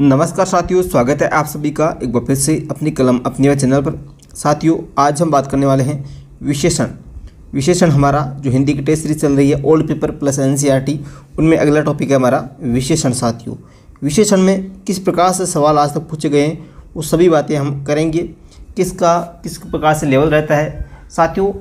नमस्कार साथियों, स्वागत है आप सभी का एक बार फिर से अपनी कलम अपनी चैनल पर। साथियों, आज हम बात करने वाले हैं विशेषण। विशेषण हमारा जो हिंदी की टेस्ट सीरीज़ चल रही है, ओल्ड पेपर प्लस एनसीईआरटी, उनमें अगला टॉपिक है हमारा विशेषण साथियों। विशेषण में किस प्रकार से सवाल आज तक पूछे गए हैं, वो सभी बातें हम करेंगे। किसका, किस प्रकार से लेवल रहता है? साथियों,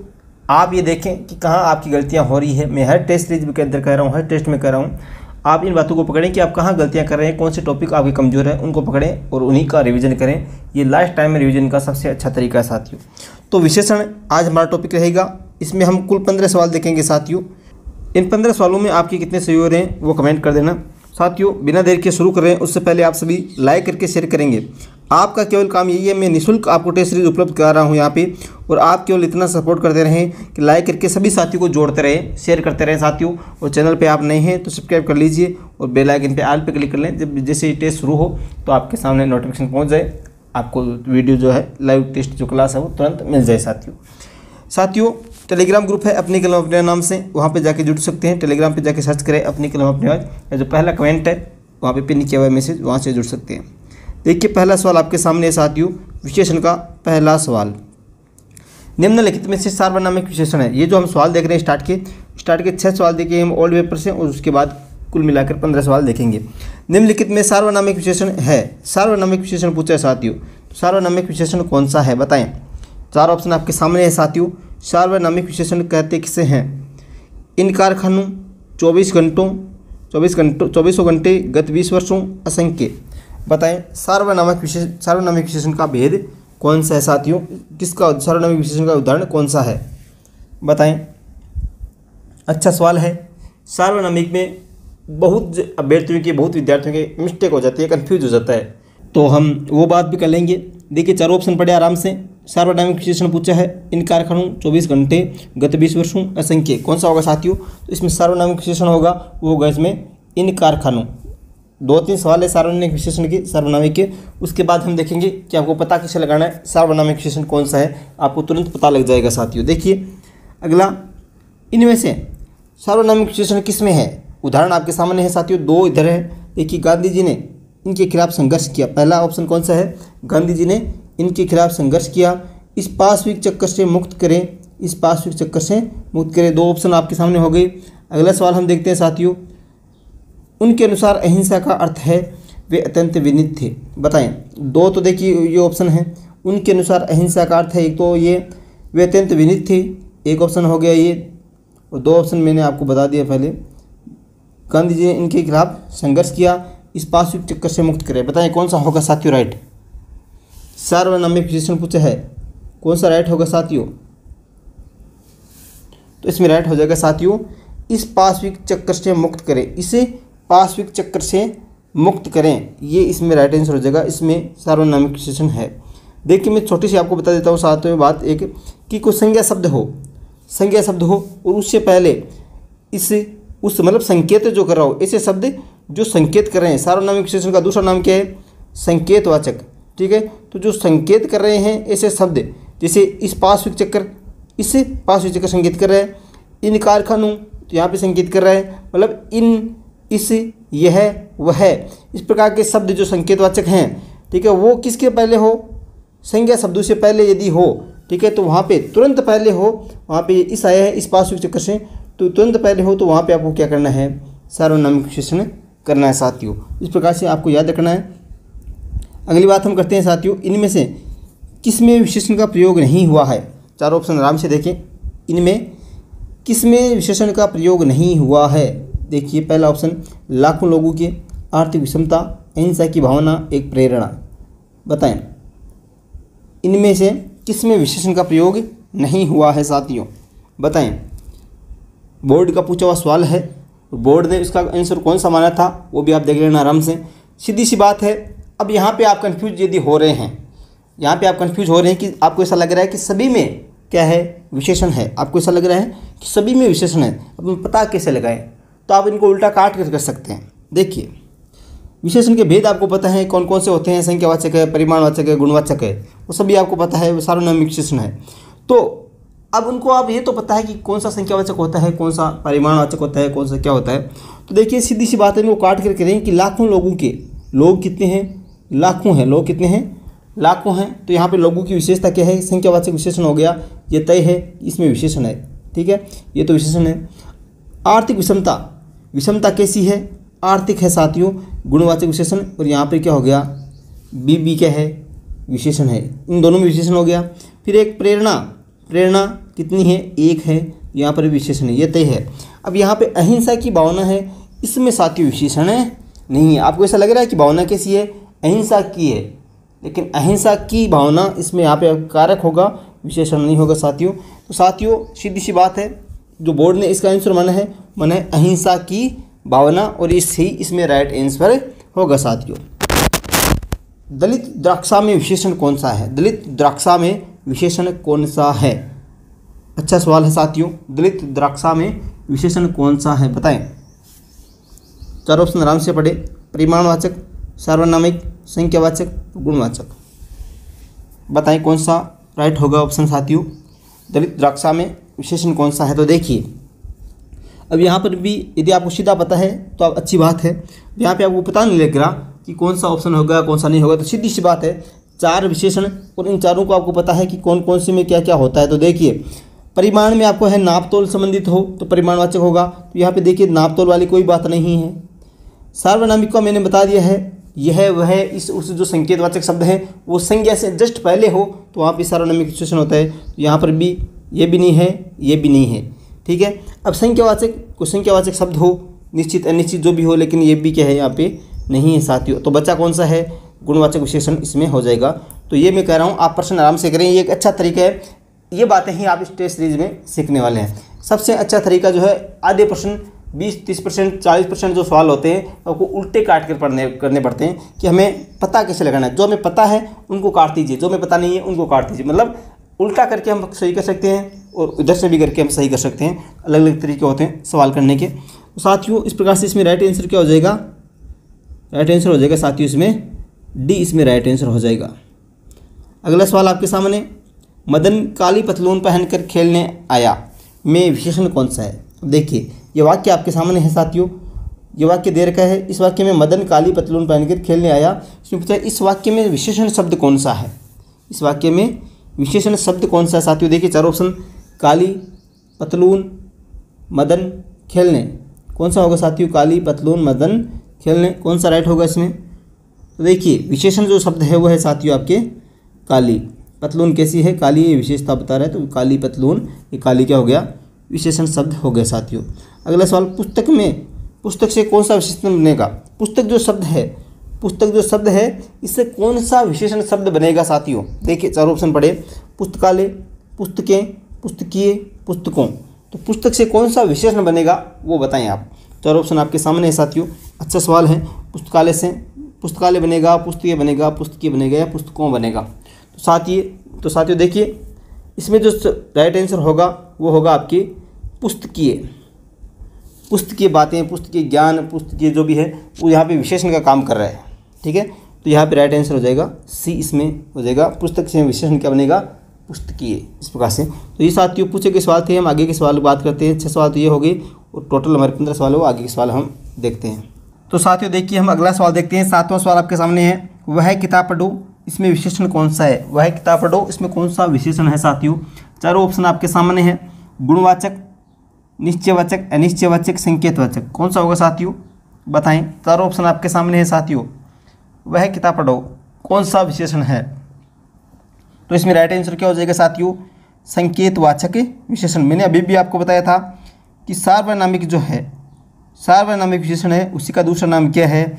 आप ये देखें कि कहाँ आपकी गलतियाँ हो रही है। मैं हर टेस्ट सीरीज़ के अंदर कह रहा हूँ, हर टेस्ट में कह रहा हूँ। आप इन बातों को पकड़ें कि आप कहाँ गलतियाँ कर रहे हैं, कौन से टॉपिक आपके कमज़ोर हैं, उनको पकड़ें और उन्हीं का रिविज़न करें। ये लास्ट टाइम में रिवीजन का सबसे अच्छा तरीका है साथियों। तो विशेषण आज हमारा टॉपिक रहेगा। इसमें हम कुल पंद्रह सवाल देखेंगे साथियों। इन पंद्रह सवालों में आपके कितने सहयोग हो, वो कमेंट कर देना। साथियों, बिना देर के शुरू कर रहे हैं। उससे पहले आप सभी लाइक करके शेयर करेंगे। आपका केवल काम यही है, मैं निःशुल्क आपको टेस्ट सीरीज़ उपलब्ध करा रहा हूँ यहाँ पे, और आप केवल इतना सपोर्ट करते रहें कि लाइक करके सभी साथियों को जोड़ते रहें शेयर करते रहें साथियों, और चैनल पे आप नए हैं तो सब्सक्राइब कर लीजिए, और बेल आइकन पे आल पे क्लिक कर लें, जब जैसे ही टेस्ट शुरू हो तो आपके सामने नोटिफिकेशन पहुँच जाए, आपको वीडियो जो है लाइव टेस्ट जो क्लास है, वो तुरंत मिल जाए साथियों। साथियों टेलीग्राम ग्रुप है अपनी कलम अपने नाम से, वहाँ पर जाके जुड़ सकते हैं टेलीग्राम पर जाके सर्च करें अपनी कलम अपने जो पहला कमेंट है, वहाँ पे पिन किया हुआ मैसेज वहाँ से जुड़ सकते हैं। देखिए, पहला सवाल आपके सामने साथियों, विशेषण का पहला सवाल। निम्नलिखित में से सार्वनामिक विशेषण है। ये जो हम सवाल देख रहे हैं स्टार्ट के स्टार्ट के छः सवाल देखे हम ओल्ड पेपर से, और उसके बाद कुल मिलाकर पंद्रह सवाल देखेंगे। निम्नलिखित में सार्वनामिक विशेषण है। सार्वनामिक विशेषण पूछा है साथियों। सार्वनामिक विशेषण कौन सा है, बताएँ। चार ऑप्शन आपके सामने है साथियों। सार्वनामिक विशेषण कहते किसे हैं? इन कारखानों, चौबीस घंटों चौबीस घंटों, चौबीसों घंटे गत बीस वर्षों असंख्य। बताएँ, सार्वनामिक विशेष सार्वनामिक विशेषण का भेद कौन सा है साथियों? किसका, सार्वनामिक विशेषण का उदाहरण कौन सा है? बताएँ। अच्छा सवाल है। सार्वनामिक में बहुत अभ्यर्थियों के, बहुत विद्यार्थियों के मिस्टेक हो जाती है कन्फ्यूज़ हो जाता है। तो हम वो बात भी कर लेंगे। देखिए, चारों ऑप्शन पढ़े आराम से। सार्वनामिक विशेषण पूछा है, इन कारखानों, चौबीस घंटे, गत बीस वर्षों, असंख्य। कौन सा होगा साथियों? तो इसमें सार्वनामिक विशेषण होगा, वो होगा इसमें इन कारखानों। दो तीन सवाल है सार्वनामिक विशेषण के, सार्वनामिक के। उसके बाद हम देखेंगे कि आपको पता किसे लगाना है, सार्वनामिक विशेषण कौन सा है, आपको तुरंत पता लग जाएगा साथियों। देखिए, अगला, इनमें से सार्वनामिक विशेषण किसमें है? उदाहरण आपके सामने है साथियों, दो इधर है। देखिए, गांधी जी ने इनके खिलाफ संघर्ष किया। पहला ऑप्शन कौन सा है? गांधी जी ने इनके खिलाफ संघर्ष किया। इस पाश्विक चक्कर से मुक्त करें, इस पाश्विक चक्कर से मुक्त करें। दो ऑप्शन आपके सामने हो गए। अगला सवाल हम देखते हैं साथियों उनके अनुसार अहिंसा का अर्थ है, वे अत्यंत विनित थे। बताएँ, दो तो देखिए, ये ऑप्शन है। उनके अनुसार अहिंसा का अर्थ है, एक तो ये, वे अत्यंत विनित थे। एक ऑप्शन हो गया ये, और दो ऑप्शन मैंने आपको बता दिया पहले। गांधी जी ने इनके खिलाफ संघर्ष किया, इस पाश्विक चक्कर से मुक्त करें। बताएँ, कौन सा होगा साथियों राइट सार्वनामिक विशेषण पूछा है, कौन सा राइट होगा साथियों? तो इसमें राइट हो जाएगा साथियों, इस पाश्विक चक्कर से मुक्त करें। इसे पाश्विक चक्कर से मुक्त करें। ये इसमें राइट आंसर हो जाएगा। इसमें सार्वनामिक विशेषण है। देखिए, मैं छोटी सी आपको बता देता हूँ साथ में बात एक कि कोई संज्ञा शब्द हो, संज्ञा शब्द हो और उससे पहले इस, उस मतलब संकेत जो कर रहा हो, ऐसे शब्द जो संकेत कर रहे हैं। सार्वनामिक विशेषण का दूसरा नाम क्या है? संकेतवाचक। ठीक है? तो जो संकेत कर रहे हैं, ऐसे शब्द, जैसे इस पार्श्विक चक्कर इस पार्श्विक चक्कर संकेत कर रहा है। इन कारखानों तो यहाँ पे संकेत कर रहा है। मतलब इन इस, यह, वह। इस प्रकार के शब्द जो संकेतवाचक हैं, ठीक है, वो किसके पहले हो? संज्ञा शब्दों से पहले यदि हो, ठीक है तो वहाँ पे तुरंत पहले हो, वहाँ पे इस आया है, इस पाश्विक चक्कर से तो तुरंत पहले हो तो वहाँ पे आपको क्या करना है? सार्वनामिक विशेषण करना है, साथियों। इस प्रकार से आपको याद रखना है। अगली बात हम करते हैं, साथियों, इनमें से किसमें विशेषण का प्रयोग नहीं हुआ है? चारों ऑप्शन आराम से देखें। इनमें किसमें विशेषण का प्रयोग नहीं हुआ है? देखिए, पहला ऑप्शन, लाखों लोगों की आर्थिक विषमता, अहिंसा की भावना, एक प्रेरणा। बताएँ, इनमें से किसमें विशेषण का प्रयोग नहीं हुआ है साथियों? बताएँ, बोर्ड का पूछा हुआ सवाल है, बोर्ड ने इसका आंसर कौन सा माना था? वो भी आप देख लेना आराम से। सीधी सी बात है, अब यहाँ पे आप कंफ्यूज यदि हो रहे हैं, यहाँ पे आप कंफ्यूज हो रहे हैं कि आपको ऐसा लग रहा है कि सभी में क्या है? विशेषण है। आपको ऐसा लग रहा है कि सभी में विशेषण है, अब पता कैसे लगाएँ? तो आप इनको उल्टा काट कर कर सकते हैं। देखिए, विशेषण के भेद आपको पता है कौन कौन से होते हैं, संख्यावाचक है, परिमाणवाचक है, गुणवाचक है, वो सभी आपको पता है सार्वनामिक विशेषण है। तो अब उनको आप ये तो पता है कि कौन सा संख्यावाचक होता है, कौन सा परिमाणवाचक होता है, कौन सा क्या होता है। तो देखिए सीधी सी बात है, इनको काट कर करें कि लाखों लोगों के, लोग कितने हैं? लाखों हैं, लोग कितने हैं? लाखों हैं। तो यहाँ पे लोगों की विशेषता क्या है? संख्यावाचक विशेषण हो गया, ये तय है, इसमें विशेषण है। ठीक है? ये तो विशेषण है। आर्थिक विषमता विषमता कैसी है? आर्थिक है साथियों, गुणवाचक विशेषण और यहाँ पे क्या हो गया? बी बी क्या है? विशेषण है। इन दोनों में विशेषण हो गया। फिर एक प्रेरणा। प्रेरणा कितनी है? एक है। यहाँ पर विशेषण है। ये तय है। अब यहाँ पे अहिंसा की भावना है। इसमें साथियों विशेषण है? नहीं है। आपको ऐसा लग रहा है कि भावना कैसी है? अहिंसा की है। लेकिन अहिंसा की भावना इसमें यहाँ पे कारक होगा। विशेषण नहीं होगा साथियों। तो साथियों, सीधी सी बात है। जो बोर्ड ने इसका आंसर माना है माना है अहिंसा की भावना और इस ही इसमें राइट आंसर होगा साथियों। दलित द्राक्षा में विशेषण कौन सा है? दलित द्राक्षा में विशेषण कौन सा है? अच्छा सवाल है साथियों, दलित द्राक्षा में विशेषण कौन सा है बताएँ। चार ऑप्शन आराम से पढ़े। परिमाणवाचक, सार्वनामिक, संख्यावाचक, गुणवाचक। बताएँ कौन सा राइट होगा ऑप्शन साथियों? दलित द्राक्षा में विशेषण कौन सा है तो देखिए। अब यहाँ पर भी यदि आपको सीधा पता है तो आप अच्छी बात है। यहाँ पे आपको पता नहीं लग रहा कि कौन सा ऑप्शन होगा, कौन सा नहीं होगा तो सीधी सी बात है, चार विशेषण और इन चारों को आपको पता है कि कौन कौन से में क्या क्या होता है। तो देखिए, परिमाण में आपको है नापतोल संबंधित हो तो परिमाणवाचक होगा। तो यहाँ पे देखिए, नापतोल वाली कोई बात नहीं है। सार्वनामिक का मैंने बता दिया है, यह वह इस, उस जो संकेतवाचक शब्द है, वो संज्ञा से जस्ट पहले हो तो वहाँ पर सार्वनामिक विशेषण होता है। तो यहाँ पर भी ये भी नहीं है, ये भी नहीं है। ठीक है? अब संख्यावाचक को संख्यावाचक शब्द हो, निश्चित, अनिश्चित जो भी हो, लेकिन ये भी क्या है यहाँ पे? नहीं है साथियों। तो बच्चा कौन सा है? गुणवाचक विशेषण इसमें हो जाएगा। तो ये मैं कह रहा हूँ, आप प्रश्न आराम से करें। ये एक अच्छा तरीका है। ये बातें ही आप इस टेस्ट सीरीज़ में सीखने वाले हैं। सबसे अच्छा तरीका जो है, आधे प्रश्न, बीस, तीस परसेंट चालीस परसेंट जो सवाल होते हैं आपको उल्टे काट कर पढ़ने, करने पड़ते हैं कि हमें पता कैसे लगाना है। जो हमें पता है, उनको काट दीजिए। जो हमें पता नहीं है, उनको काट दीजिए। मतलब उल्टा करके हम सही कर सकते हैं और इधर से भी करके हम सही कर सकते हैं। अलग अलग तरीके होते हैं सवाल करने के। साथियों, इस प्रकार से इसमें राइट आंसर क्या हो जाएगा? राइट आंसर हो जाएगा साथियों, इसमें डी इसमें राइट आंसर हो जाएगा। अगला सवाल आपके सामने। मदन काली पतलून पहनकर खेलने आया। में विशेषण कौन सा है? देखिए, ये वाक्य आपके सामने है साथियों। ये वाक्य दे रखा है। इस वाक्य में मदन काली पतलून पहनकर खेलने आया। इसमें पूछा इस वाक्य में विशेषण शब्द कौन सा है? इस वाक्य में विशेषण शब्द कौन सा साथियों, देखिए चार ऑप्शन काली, पतलून, मदन, खेलने। कौन सा होगा साथियों? काली, पतलून, मदन, खेलने। कौन सा राइट होगा इसमें? तो देखिए, विशेषण जो शब्द है, वो है साथियों आपके काली। पतलून कैसी है? काली ये विशेषता बता रहा है तो काली, पतलून, ये काली क्या हो गया? विशेषण शब्द हो गया साथियों। अगला सवाल, पुस्तक में, पुस्तक से कौन सा विशेषण बनेगा? पुस्तक जो शब्द है पुस्तक जो शब्द है, इससे कौन सा विशेषण शब्द बनेगा साथियों? देखिए, चार ऑप्शन पढ़े। पुस्तकालय, पुस्तकें, पुस्तकीय, पुस्तकों। तो पुस्तक से कौन सा विशेषण बनेगा, वो बताएँ आप। चार ऑप्शन आपके सामने है साथियों। अच्छा सवाल है, पुस्तकालय से पुस्तकालय बनेगा, पुस्तकीय बनेगा पुस्तकीय बनेगा या पुस्तकों बनेगा? तो साथियों तो साथियों देखिए, इसमें जो राइट आंसर होगा, वो होगा आपकी पुस्तकीय। पुस्तकीय बातें, पुस्तकीय ज्ञान, पुस्तकीय जो भी है, वो यहाँ पे विशेषण का काम कर रहा है। ठीक है? तो यहाँ पे राइट आंसर हो जाएगा सी इसमें हो जाएगा, पुस्तक से विशेषण क्या बनेगा? पुस्तकीय, इस प्रकार से। तो ये साथियों, पूछे गए सवाल थे, हम आगे के सवाल बात करते हैं। छः सवाल तो ये हो गई और टोटल हमारे पंद्रह सवाल हो, आगे के सवाल हम देखते हैं। तो साथियों, देखिए, हम अगला सवाल देखते हैं। सातवां सवाल आपके सामने है, वह किताब पढ़ो, इसमें विशेषण कौन सा है? वह किताब पढ़ो, इसमें कौन सा विशेषण है साथियों? चारों ऑप्शन आपके सामने हैं, गुणवाचक, निश्चयवाचक, अनिश्चयवाचक, संकेतवाचक। कौन सा होगा साथियों? बताएँ, चारों ऑप्शन आपके सामने है साथियों। वह किताब पढ़ो। कौन सा विशेषण है? तो इसमें राइट आंसर क्या हो जाएगा साथियों? संकेतवाचक विशेषण। मैंने अभी भी आपको बताया था कि सार्वनामिक जो है, सार्वनामिक विशेषण है, उसी का दूसरा नाम क्या है?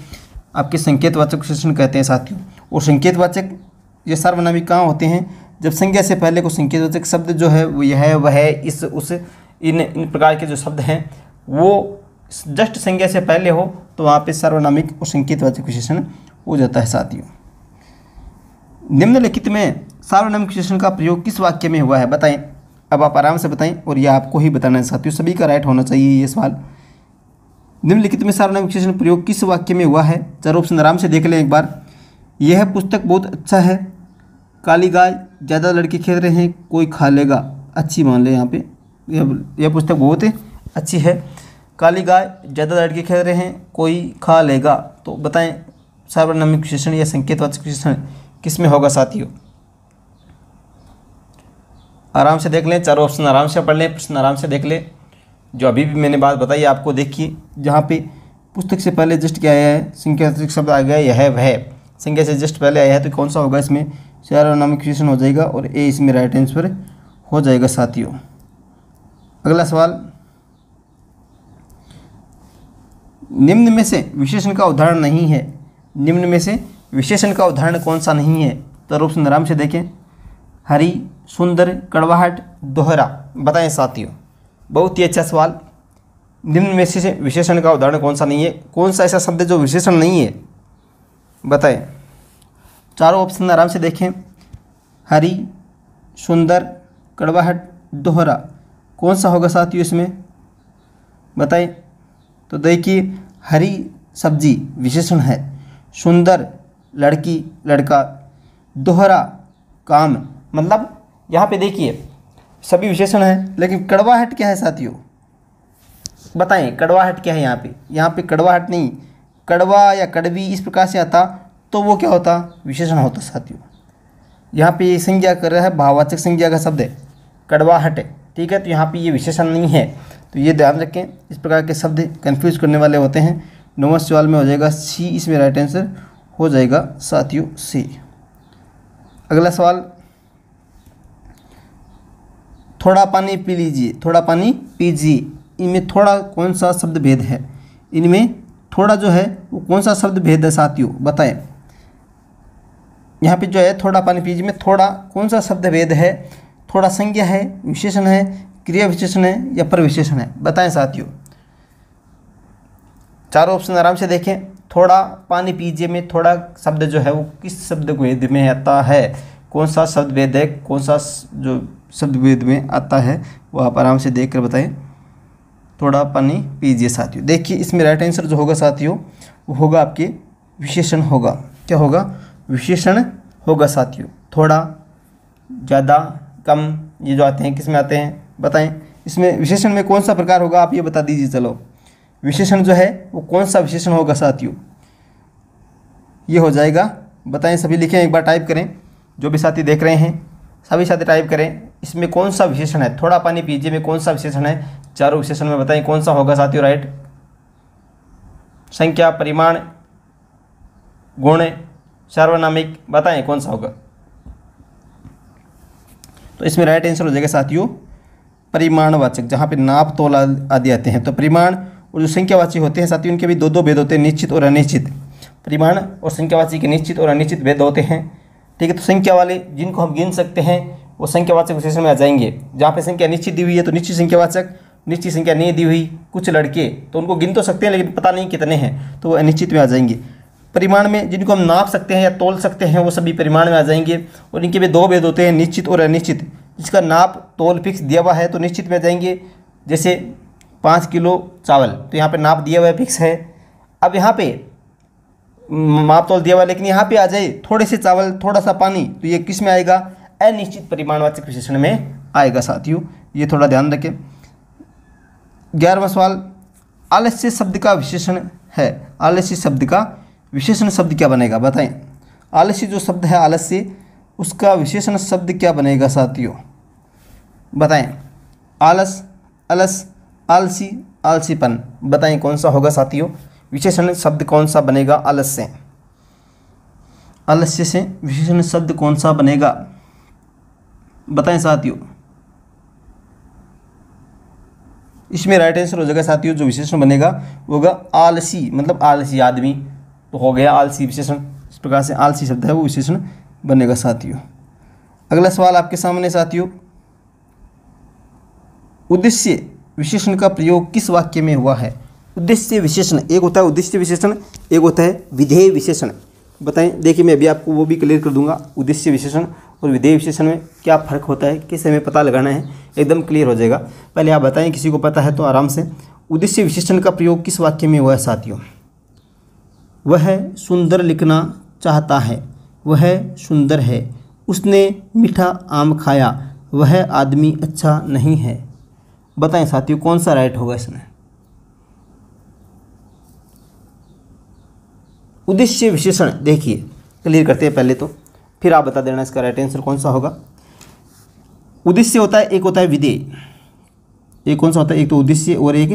आपके संकेतवाचक विशेषण कहते हैं साथियों। और संकेतवाचक ये सार्वनामिक कहाँ होते हैं? जब संज्ञा से पहले को संकेतवाचक शब्द जो है, वो यह वह इस, उस, इन इन प्रकार के जो शब्द हैं, वो जस्ट संज्ञा से पहले हो तो वहाँ पे सार्वनामिक और संकेतवाचक विशेषण हो जाता है साथियों। निम्नलिखित में सार्वनामिक विशेषण का प्रयोग किस वाक्य में हुआ है बताएँ। अब आप आराम से बताएँ और यह आपको ही बताना है साथियों, सभी का राइट होना चाहिए ये सवाल। निम्नलिखित में सार्वनामिक विशेषण प्रयोग किस वाक्य में हुआ है? चार ऑप्शन आराम से देख लें एक बार। यह पुस्तक बहुत अच्छा है। काली गाय, ज़्यादा लड़के खेल रहे हैं, कोई खा लेगा। अच्छी मान ले यहाँ पे। यह यह पुस्तक बहुत अच्छी है। काली गाय, ज़्यादा लड़के खेल रहे हैं, कोई खा लेगा। तो बताएँ सार्वनामिक विशेषण या संकेतवाचक विशेषण किसमें होगा साथियों? आराम से देख लें, चारों ऑप्शन आराम से पढ़ लें, प्रश्न आराम से देख लें। जो अभी भी मैंने बात बताई, आपको देखिए, जहाँ पे पुस्तक से पहले जस्ट क्या आया है संख्यावाचक शब्द आ गया, यह वह संख्या से जस्ट पहले आया है तो कौन सा होगा इसमें? सार्वनामिक विशेषण हो जाएगा और ए इसमें राइट आंसर हो जाएगा साथियों। अगला सवाल। निम्न में से विशेषण का उदाहरण नहीं है। निम्न में से विशेषण का उदाहरण कौन सा नहीं है? तो ऑप्शन आराम से देखें। हरी, सुंदर, कड़वाहट, दोहरा। बताएँ साथियों, बहुत ही अच्छा सवाल। निम्न में से विशेषण का उदाहरण कौन सा नहीं है? कौन सा ऐसा शब्द जो विशेषण नहीं है? बताएँ। चारों ऑप्शन आराम से देखें। हरी, सुंदर, कड़वाहट, दोहरा। कौन सा होगा साथियों इसमें? बताएँ। तो देखिए, हरी सब्ज़ी विशेषण है। सुंदर लड़की, लड़का, दोहरा काम। मतलब यहाँ पे देखिए, सभी विशेषण हैं, लेकिन कड़वाहट क्या है साथियों? बताएँ कड़वाहट क्या है यहाँ पे? यहाँ पे कड़वाहट नहीं, कड़वा या कड़वी इस प्रकार से आता तो वो क्या होता? विशेषण होता साथियों। यहाँ पे ये संज्ञा कर रहा है भाववाचक संज्ञा का शब्द है कड़वाहट है ठीक है तो यहाँ पे ये विशेषण नहीं है। तो ये ध्यान रखें, इस प्रकार के शब्द कन्फ्यूज़ करने वाले होते हैं। नौवा सवाल में हो जाएगा, सी इसमें राइट आंसर हो जाएगा साथियों सी। अगला सवाल, थोड़ा पानी पी लीजिए, थोड़ा पानी पीजिए। इनमें थोड़ा कौन सा शब्द भेद है? इनमें थोड़ा जो है, वो कौन सा शब्द भेद है साथियों? बताएँ। यहाँ पे जो है, थोड़ा पानी पीजिए में थोड़ा कौन सा शब्द भेद है? थोड़ा संज्ञा है, विशेषण है, क्रिया विशेषण है या पर विशेषण है? बताएँ साथियों। चारों ऑप्शन आराम से देखें। थोड़ा पानी पीजिए में, थोड़ा शब्द जो है वो किस शब्द वेद में आता है? कौन सा शब्द भेद है, कौन सा जो शब्द वेद में आता है, वो आप आराम से देख कर बताएँ। थोड़ा पानी पीजिए साथियों। देखिए, इसमें राइट आंसर जो होगा साथियों, वो होगा आपके विशेषण होगा। क्या होगा? विशेषण होगा साथियों। थोड़ा, ज़्यादा, कम, ये जो आते हैं, किसमें आते हैं, बताएँ। इसमें विशेषण में कौन सा प्रकार होगा, आप ये बता दीजिए, चलो। विशेषण जो है, वो कौन सा विशेषण होगा साथियों? ये हो जाएगा। बताएँ सभी, लिखें, एक बार टाइप करें। जो भी साथी देख रहे हैं, सभी साथी टाइप करें। इसमें कौन सा विशेषण है? थोड़ा पानी पीजिए, में कौन सा विशेषण है? चारों विशेषण में बताएँ कौन सा होगा साथियों राइट संख्या, परिमाण, गुण, सार्वनामिक, बताएँ कौन सा होगा। तो इसमें राइट आंसर हो जाएगा साथियों, परिमाणवाचक, जहाँ पे नाप, तोल आदि आते हैं। तो परिमाण और जो संख्यावाची होते हैं साथियों उनके भी दो दो भेद होते हैं, निश्चित और अनिश्चित। परिमाण और संख्यावाची के निश्चित और अनिश्चित भेद होते हैं। ठीक है तो संख्या वाले जिनको हम गिन सकते हैं, वो संख्यावाचक विशेषण में आ जाएँगे। जहाँ पे संख्या निश्चित दी हुई है तो निश्चित संख्यावाचक, निश्चित संख्या नहीं दी हुई, कुछ लड़के तो उनको गिन तो सकते हैं, लेकिन पता नहीं कितने हैं तो वो अनिश्चित में आ जाएँगे। परिमाण में जिनको हम नाप सकते हैं या तोल सकते हैं, वो सभी परिमाण में आ जाएँगे। और इनके भी दो भेद होते हैं, निश्चित और अनिश्चित। जिसका नाप, तोल, फिक्स दिया हुआ है तो निश्चित में आ जाएँगे। जैसे पाँच किलो चावल। तो यहाँ पे नाप दिया हुआ है, फिक्स है। अब यहाँ पे माप तोल दिया हुआ लेकिन यहाँ पे आ जाए थोड़े से चावल, थोड़ा सा पानी तो ये किसमें आएगा? अनिश्चित परिमाणवाचक विशेषण में आएगा साथियों, ये थोड़ा ध्यान रखें। ग्यारहवा सवाल, आलस्य शब्द का विशेषण है। आलस्य शब्द का विशेषण शब्द क्या बनेगा, बताएँ। आलस्य जो शब्द है, आलस्य, उसका विशेषण शब्द क्या बनेगा साथियों? बताएँ। आलस, अलस आलसी, आलसीपन। बताएँ कौन सा होगा साथियों? विशेषण शब्द कौन सा बनेगा आलस्य? आलस्य से विशेषण शब्द कौन सा बनेगा? बताएँ साथियों। इसमें राइट आंसर हो जाएगा साथियों, जो विशेषण बनेगा, वो होगा आलसी। मतलब आलसी आदमी। तो हो गया आलसी विशेषण। इस प्रकार से आलसी शब्द है, वो विशेषण बनेगा साथियों। अगला सवाल आपके सामने साथियों। उद्देश्य विशेषण का प्रयोग किस वाक्य में हुआ है? उद्देश्य विशेषण, एक होता है उद्देश्य विशेषण, एक होता है विधेय विशेषण। बताएँ, देखिए मैं अभी आपको वो भी क्लियर कर दूँगा, उद्देश्य विशेषण और विधेय विशेषण में क्या फ़र्क होता है, किस हमें पता लगाना है, एकदम क्लियर हो जाएगा। पहले आप बताएँ, किसी को पता है तो आराम से। उद्देश्य विशेषण का प्रयोग किस वाक्य में हुआ है साथियों? वह सुंदर लिखना चाहता है, वह सुंदर है, उसने मीठा आम खाया, वह आदमी अच्छा नहीं है। बताएँ साथियों, कौन सा राइट होगा इसमें? उद्देश्य विशेषण देखिए क्लियर करते हैं पहले तो। फिर आप बता देना इसका राइट आंसर कौन सा होगा। उद्देश्य होता है, एक होता है विधेय। एक कौन सा होता है? एक तो उद्देश्य और एक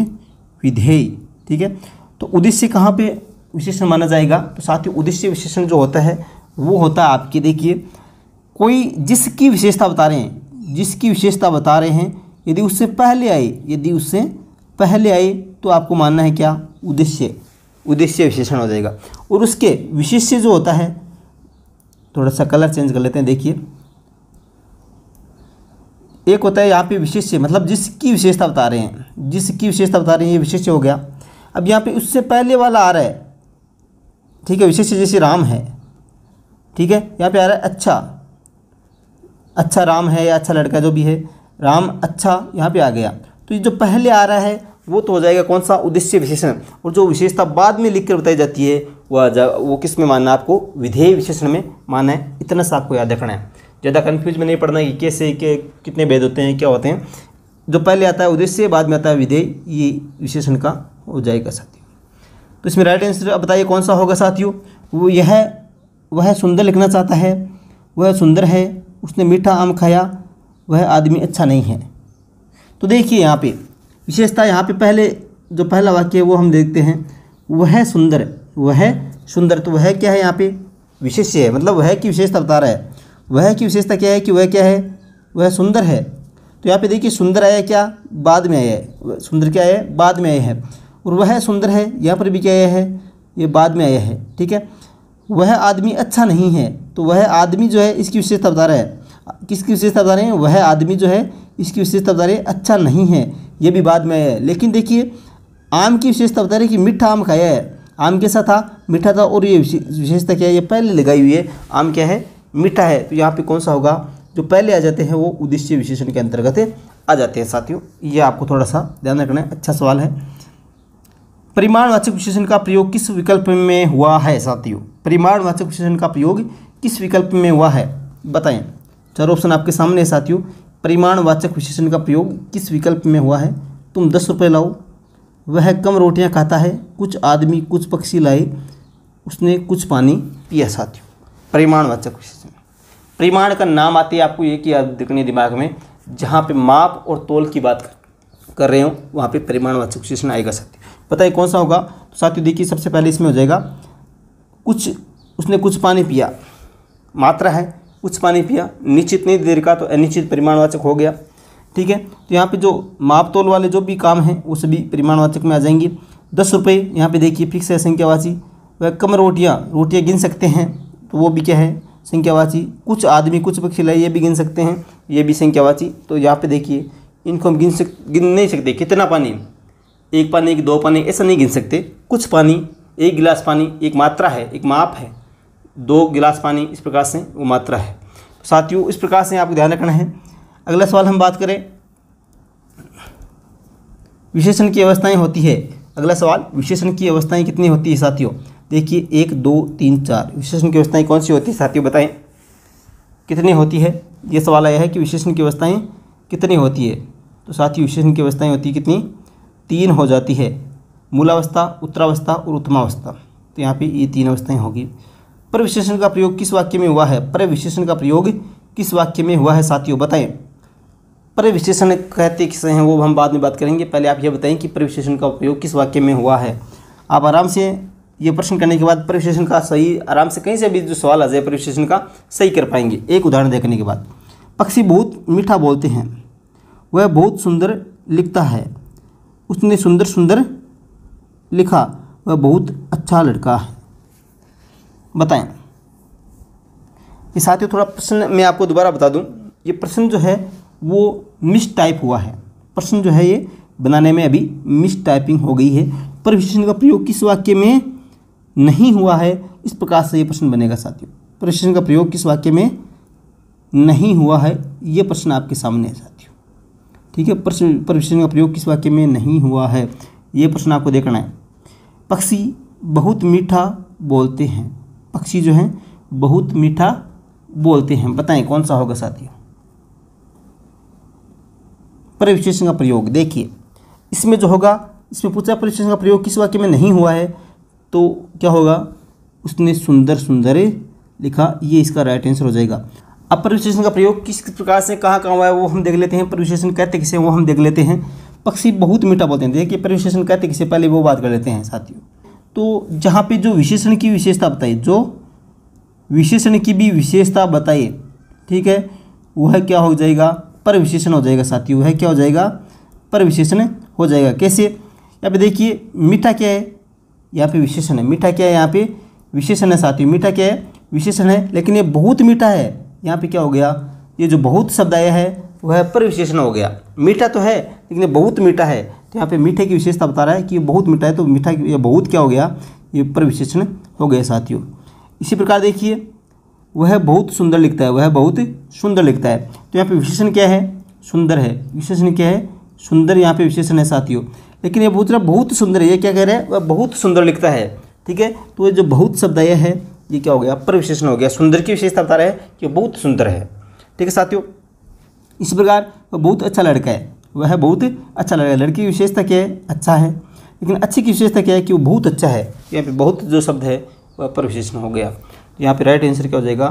विधेय, ठीक है? तो उद्देश्य कहाँ पे विशेषण माना जाएगा? तो साथ ही उद्देश्य विशेषण जो होता है, वो होता है आपकी, देखिए, कोई जिसकी विशेषता बता रहे हैं, जिसकी विशेषता बता रहे हैं यदि उससे पहले आए, यदि उससे पहले आए तो आपको मानना है क्या? उद्देश्य। उद्देश्य विशेषण हो जाएगा। और उसके विशेष्य जो होता है, थोड़ा सा कलर चेंज कर लेते हैं, देखिए। एक होता है यहाँ पे विशेष्य मतलब जिसकी विशेषता बता रहे हैं। जिसकी विशेषता बता रहे हैं, ये विशेष्य हो गया। अब यहाँ पे उससे पहले वाला आ रहा है। ठीक है, विशेष्य जैसे राम है। ठीक है, यहाँ पे आ रहा है अच्छा। अच्छा राम है या अच्छा लड़का जो भी है। राम अच्छा यहाँ पे आ गया। तो ये जो पहले आ रहा है, वो तो हो जाएगा कौन सा? उद्देश्य विशेषण। और जो विशेषता बाद में लिख कर बताई जाती है, वह वो किसमें मानना आपको? विधेय विशेषण में मानना है। इतना सा आपको याद रखना है। ज़्यादा कन्फ्यूज़ में नहीं पड़ना कि कैसे, के, कितने भेद होते हैं, क्या होते हैं। जो पहले आता है उद्देश्य, बाद में आता है विधेय, ये विशेषण का हो जाएगा साथियों। तो इसमें राइट आंसर अब बताइए कौन सा होगा साथियों। वो यह, वह सुंदर लिखना चाहता है, वह सुंदर है, उसने मीठा आम खाया वह आदमी अच्छा नहीं है। तो देखिए यहाँ पे, विशेषता यहाँ पे पहले, जो पहला वाक्य है, वो हम देखते हैं। वह सुंदर वह सुंदर तो वह क्या है यहाँ पे? विशेष्य है। मतलब वह की विशेषता बता रहा है। वह की विशेषता क्या है कि वह क्या है? वह सुंदर है। तो यहाँ पे देखिए, सुंदर आया क्या? बाद में आया है। सुंदर क्या है? बाद में आया है। और वह सुंदर है, यहाँ पर भी क्या आया है? ये बाद में आया है। ठीक है? वह आदमी अच्छा नहीं है। तो वह आदमी जो है, इसकी विशेषता बता रहा है। किसकी विशेषता बता रहे हैं? वह आदमी जो है, इसकी विशेषता बता रहे हैं अच्छा नहीं है। ये भी बाद में है लेकिन देखिए, आम की विशेषता बता रहे कि मीठा आम खाया है। आम कैसा था? मीठा था और ये विशेषता क्या है? ये पहले लगाई हुई है। आम क्या है? मीठा है। तो यहाँ पे कौन सा होगा? जो पहले आ जाते हैं वो उद्देश्य विशेषण के अंतर्गत आ जाते हैं साथियों। ये आपको थोड़ा सा ध्यान रखना है। अच्छा सवाल है। परिमाणवाचक विशेषण का प्रयोग किस विकल्प में हुआ है साथियों? परिमाणवाचक विशेषण का प्रयोग किस विकल्प में हुआ है? बताएँ। चार ऑप्शन आपके सामने है साथियों। परिमाणवाचक विशेषण का प्रयोग किस विकल्प में हुआ है? तुम दस रुपये लाओ। वह कम रोटियाँ खाता है, कुछ आदमी कुछ पक्षी लाए, उसने कुछ पानी पिया साथियों। परिमाणवाचक विशेषण परिमाण का नाम आते आपको एक याद रखने दिमाग में, जहाँ पे माप और तोल की बात कर रहे हो, वहाँ पे परिमाणवाचक विशेषण आएगा साथियों। पता है कौन सा होगा? तो साथियों देखिए, सबसे पहले इसमें हो जाएगा, कुछ, उसने कुछ पानी पिया, मात्रा है कुछ पानी पिया, निश्चित नहीं, देर का तो अनिश्चित परिमाणवाचक हो गया। ठीक है? तो यहाँ पे जो माप तोल वाले जो भी काम हैं, वो सभी परिमाणवाचक में आ जाएँगे। दस रुपये यहाँ पे देखिए, फिक्स है संख्यावाची। वह कम रोटियाँ रोटियाँ गिन सकते हैं तो वो भी क्या है? संख्यावाची। कुछ आदमी कुछ पक्षी लाए ये भी गिन सकते हैं, ये भी संख्यावाची। तो यहाँ पे देखिए, इनको हम गिन सक, गिन नहीं सकते। कितना पानी? एक पानी, एक दो पानी, ऐसा नहीं गिन सकते। कुछ पानी, एक गिलास पानी, एक मात्रा है, एक माप है। दो गिलास पानी इस प्रकार से वो मात्रा है। साथियों, इस प्रकार से आपको ध्यान रखना है। अगला सवाल हम बात करें। विशेषण की अवस्थाएँ होती है। अगला सवाल, विशेषण की अवस्थाएँ कितनी होती है साथियों? देखिए, एक, दो, तीन, चार। विशेषण की अवस्थाएँ कौन सी होती है साथियों, बताएँ। कितनी होती है? ये सवाल आया है कि विशेषण की अवस्थाएँ कितनी होती है। तो साथियों, विशेषण की अवस्थाएँ होती है कितनी? तीन हो जाती है। मूलावस्था, उत्तरावस्था और उत्तमावस्था। तो यहाँ पे ये तीन अवस्थाएँ होगी। पर विशेषण का प्रयोग किस वाक्य में हुआ है? पर विशेषण का प्रयोग किस वाक्य में हुआ है? साथियों, बताएँ। पर विशेषण कहते किसे हैं, वो हम बाद में बात करेंगे। पहले आप ये बताएँ कि विशेषण का प्रयोग किस वाक्य में हुआ है। आप आराम से ये प्रश्न करने के बाद परिविशेषण का सही, आराम से कहीं से भी जो सवाल आ जाए परिविशेषण का, सही कर पाएँगे। एक उदाहरण देखने के बाद। पक्षी बहुत मीठा बोलते हैं। वह बहुत सुंदर लिखता है। उसने सुंदर सुंदर लिखा। वह बहुत अच्छा लड़का है। बताएँ। ये साथ ही थोड़ा प्रश्न मैं आपको दोबारा बता दूँ। ये प्रश्न जो है, वो मिस टाइप हुआ है। प्रश्न जो है ये बनाने में अभी मिस टाइपिंग हो गई है। पर विशेषण का प्रयोग किस वाक्य में नहीं हुआ है? इस प्रकार से ये प्रश्न बनेगा साथियों। पर का प्रयोग किस वाक्य में नहीं हुआ है? ये प्रश्न आपके सामने है साथियों। ठीक है, प्रश्न प्रविष्ण का प्रयोग किस वाक्य में नहीं हुआ है? ये प्रश्न आपको देखना है। पक्षी बहुत मीठा बोलते हैं। पक्षी जो हैं, बहुत मीठा बोलते हैं। बताएँ, कौन सा होगा साथियों? परिविशेषण का प्रयोग, देखिए। इसमें जो होगा, इसमें पूछा परिविशेषण का प्रयोग किस वाक्य में नहीं हुआ है? तो क्या होगा? उसने सुंदर सुंदर लिखा, ये इसका राइट आंसर हो जाएगा। अब प्रविशेषण का प्रयोग किस प्रकार से, कहाँ कहाँ हुआ है, वो हम देख लेते हैं। प्रविशेषण कहते किसे वो हम देख लेते हैं। पक्षी बहुत मीठा बोलते हैं। देखिए प्रविशेषण कहते किसे, पहले वो बात कर लेते हैं, साथियों। तो जहाँ पे जो विशेषण की विशेषता बताई, जो विशेषण की भी विशेषता बताइए ठीक है, वह क्या हो जाएगा? पर विशेषण हो जाएगा साथियों वह क्या हो जाएगा? पर विशेषण हो जाएगा। कैसे? यहाँ पे देखिए, मीठा क्या है? यहाँ पे विशेषण है। मीठा क्या है यहाँ पे? विशेषण है साथियों मीठा क्या है? विशेषण है। लेकिन ये बहुत मीठा है। यहाँ पे क्या हो गया? ये जो बहुत शब्द आया है, वह पर विशेषण हो गया। मीठा तो है, लेकिन बहुत मीठा है। तो यहाँ पे मीठे की विशेषता बता रहा है कि बहुत मीठा है तो मीठा ये बहुत क्या हो गया? ये पर विशेषण हो गया साथियों। इसी प्रकार देखिए, वह बहुत सुंदर लिखता है, वह बहुत सुंदर लिखता है। तो यहाँ पे विशेषण क्या है? सुंदर है। विशेषण क्या है? सुंदर यहाँ पे विशेषण है साथियों। लेकिन ये बहुत बहुत सुंदर है, ये क्या कह रहे हैं? वह बहुत सुंदर लिखता है। ठीक है? तो ये जो बहुत शब्द आया है, ये क्या हो गया? पर विशेषण हो गया। सुंदर की विशेषता बता रहा है कि बहुत सुंदर है। ठीक है साथियों? इस प्रकार, वह बहुत अच्छा लड़का है। वह बहुत अच्छा है लड़की की विशेषता क्या है? अच्छा है। लेकिन अच्छी की विशेषता क्या है कि वो बहुत अच्छा है। यहाँ पे बहुत जो शब्द है, वह पर विशेषण हो गया। यहाँ पे राइट आंसर क्या हो जाएगा?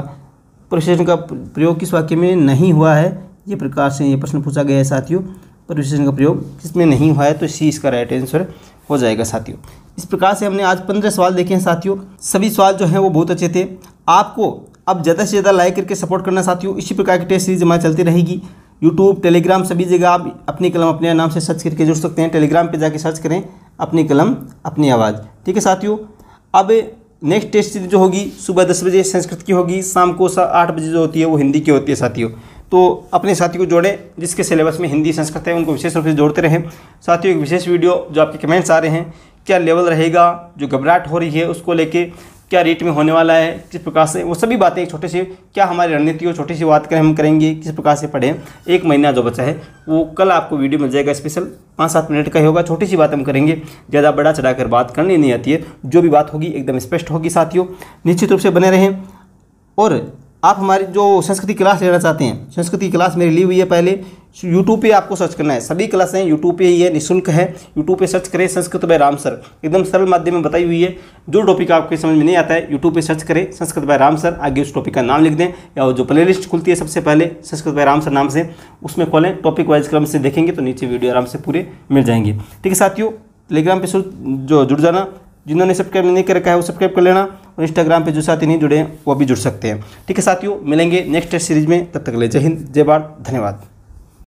प्रविशेषण का प्रयोग किस वाक्य में नहीं हुआ है? ये प्रकार से ये प्रश्न पूछा गया है साथियों। प्रविशेषण का प्रयोग किसमें नहीं हुआ है? तो सी इसका राइट आंसर हो जाएगा साथियों। इस प्रकार से हमने आज पंद्रह सवाल देखे हैं साथियों। सभी सवाल जो हैं वो बहुत अच्छे थे। आपको अब ज़्यादा से ज़्यादा लाइक करके सपोर्ट करना साथियों। इसी प्रकार की टेस्ट सीरीज़ हमारी चलती रहेगी। यूट्यूब टेलीग्राम सभी जगह आप अपनी कलम अपने नाम से सर्च करके जुड़ सकते हैं। टेलीग्राम पे जाके सर्च करें, अपनी कलम, अपनी आवाज़। ठीक है साथियों? अब नेक्स्ट टेस्ट जो होगी, सुबह दस बजे संस्कृत की होगी, शाम को आठ बजे जो होती है, वो हिंदी की होती है साथियों। तो अपने साथी को जोड़ें, जिसके सिलेबस में हिंदी, संस्कृत है, उनको विशेष रूप से जोड़ते रहें। साथियों, एक विशेष वीडियो जो आपके कमेंट्स आ रहे हैं, क्या लेवल रहेगा, जो घबराहट हो रही है, उसको लेके क्या रेट में होने वाला है, किस प्रकार से, वो सभी बातें एक छोटे से, क्या हमारी रणनीति हो छोटी सी बात करें, हम करेंगे, किस प्रकार से पढ़ें, एक महीना जो बचा है, वो कल आपको वीडियो मिल जाएगा स्पेशल पाँच सात मिनट का ही होगा, छोटी सी बात हम करेंगे, ज़्यादा बड़ा चढ़ाकर बात करनी नहीं आती है, जो भी बात होगी एकदम स्पष्ट होगी साथियों, निश्चित रूप से बने रहें, और आप हमारी जो संस्कृति क्लास लेना चाहते हैं, संस्कृति क्लास मेरी ली हुई है पहले यूट्यूब पे आपको सर्च करना है। सभी क्लासें यूट्यूब पे ही है, निःशुल्क है। यूट्यूब पे सर्च करें संस्कृत बाय राम सर। एकदम सरल माध्यम में बताई हुई है। जो टॉपिक आपके समझ में नहीं आता है यूट्यूब पे सर्च करें संस्कृत बाय राम सर। आगे उस टॉपिक का नाम लिख दें या जो प्ले लिस्ट खुलती है सबसे पहले, संस्कृत बाय राम सर नाम से, उसमें खोलें। टॉपिक वाइज क्रम से देखेंगे तो नीचे वीडियो आराम से पूरे मिल जाएँगे। ठीक है साथियों टेलीग्राम पे जो जुड़ जाना। जिन्होंने सब्सक्राइब नहीं कर रखा है वो सब्सक्राइब कर लेना। और इंस्टाग्राम पे जो साथी नहीं जुड़े हैं वो भी जुड़ सकते हैं। ठीक है साथियों, मिलेंगे नेक्स्ट सीरीज़ में। तब तक ले जय हिंद, जय भारत, धन्यवाद।